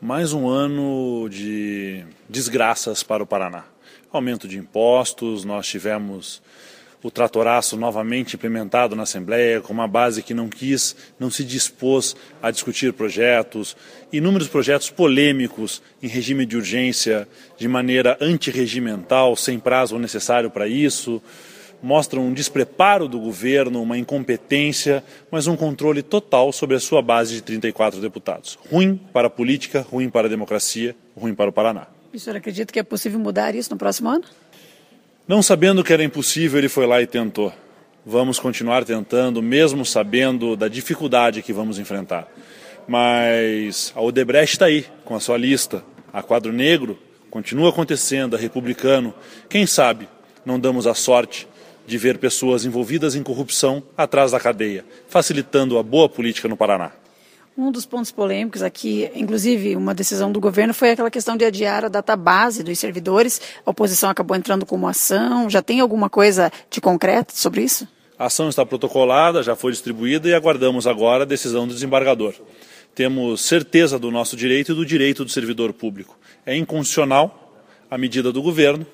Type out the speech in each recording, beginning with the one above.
mais um ano de desgraças para o Paraná. Aumento de impostos, nós tivemos o tratoraço novamente implementado na Assembleia, com uma base que não quis, não se dispôs a discutir projetos, inúmeros projetos polêmicos em regime de urgência, de maneira antirregimental, sem prazo necessário para isso mostram um despreparo do governo, uma incompetência, mas um controle total sobre a sua base de 34 deputados. Ruim para a política, ruim para a democracia, ruim para o Paraná. E o senhor acredita que é possível mudar isso no próximo ano? Não sabendo que era impossível, ele foi lá e tentou. Vamos continuar tentando, mesmo sabendo da dificuldade que vamos enfrentar. Mas a Odebrecht está aí, com a sua lista. A Quadro Negro continua acontecendo, a Republicano. Quem sabe não damos a sorte de ver pessoas envolvidas em corrupção atrás da cadeia, facilitando a boa política no Paraná. Um dos pontos polêmicos aqui, inclusive uma decisão do governo, foi aquela questão de adiar a data base dos servidores. A oposição acabou entrando como ação. Já tem alguma coisa de concreto sobre isso? A ação está protocolada, já foi distribuída e aguardamos agora a decisão do desembargador. Temos certeza do nosso direito e do direito do servidor público. É inconstitucional a medida do governo,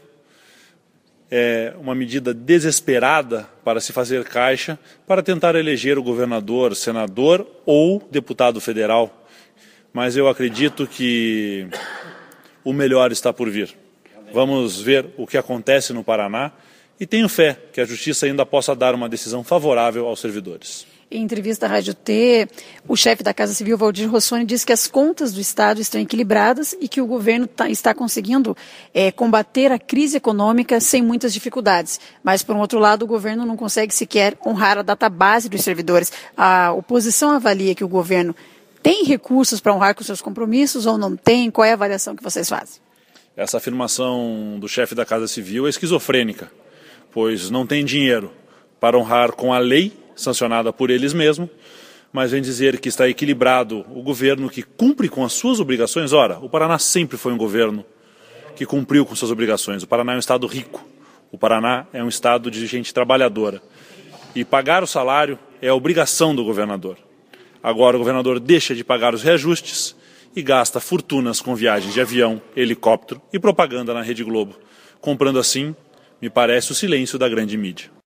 é, uma medida desesperada para se fazer caixa para tentar eleger o governador, senador ou deputado federal. Mas eu acredito que o melhor está por vir. Vamos ver o que acontece no Paraná e tenho fé que a justiça ainda possa dar uma decisão favorável aos servidores. Em entrevista à Rádio T, o chefe da Casa Civil, Valdir Rossoni, disse que as contas do Estado estão equilibradas e que o governo tá, está conseguindo é, combater a crise econômica sem muitas dificuldades. Mas, por um outro lado, o governo não consegue sequer honrar a data base dos servidores. A oposição avalia que o governo tem recursos para honrar com seus compromissos ou não tem? Qual é a avaliação que vocês fazem? Essa afirmação do chefe da Casa Civil é esquizofrênica, pois não tem dinheiro para honrar com a lei sancionada por eles mesmos, mas vem dizer que está equilibrado o governo que cumpre com as suas obrigações. Ora, o Paraná sempre foi um governo que cumpriu com suas obrigações. O Paraná é um estado rico. O Paraná é um estado de gente trabalhadora. E pagar o salário é a obrigação do governador. Agora o governador deixa de pagar os reajustes e gasta fortunas com viagens de avião, helicóptero e propaganda na Rede Globo, comprando assim, me parece, o silêncio da grande mídia.